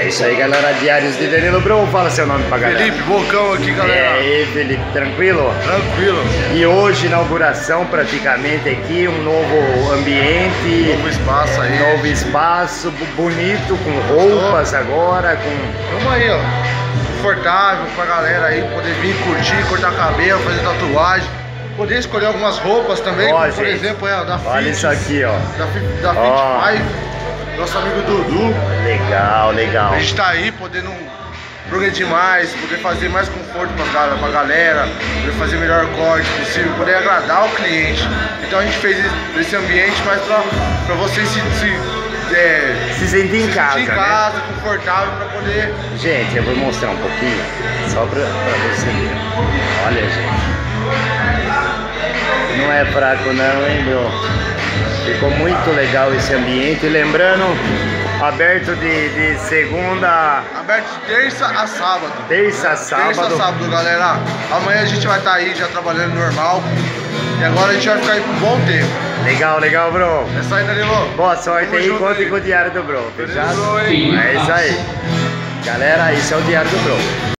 É isso aí, galera. Diários de Danilo Brum. Fala seu nome pra galera. Felipe Bocão aqui, E galera. aí, Felipe, tranquilo? Tranquilo. E hoje, inauguração praticamente aqui, um novo ambiente, Novo espaço aí. novo espaço, bonito, com roupas agora, com... Vamos aí, ó. Confortável pra galera aí poder vir curtir, cortar cabelo, fazer tatuagem. Poder escolher algumas roupas também, Ó, como, por exemplo, é, a da Olha Fit. isso aqui, ó. Da, Fit- da Ó. Fit Five. Nosso amigo Dudu. Legal, legal. A gente tá aí podendo progredir mais, poder fazer mais conforto pra, pra galera, poder fazer o melhor corte possível, poder agradar o cliente. Então a gente fez esse- ambiente mais pra, pra vocês se, se, é, Se sentir em se casa, sentir em né? casa, confortável pra poder. Gente, eu vou mostrar um pouquinho, só pra, pra você ver. Olha, gente. Não é fraco não, hein, bro? Ficou muito legal esse ambiente. Lembrando, aberto de, de segunda, Aberto de terça a sábado. terça a sábado. Terça a sábado, galera. Amanhã a gente vai estar aí já trabalhando normal. E agora a gente vai ficar aí por um bom tempo. Legal, legal, bro. É isso aí, Danilo. Boa sorte aí, aí. com o Diário do Bro, fechado? É isso aí. Galera, esse é o Diário do Bro.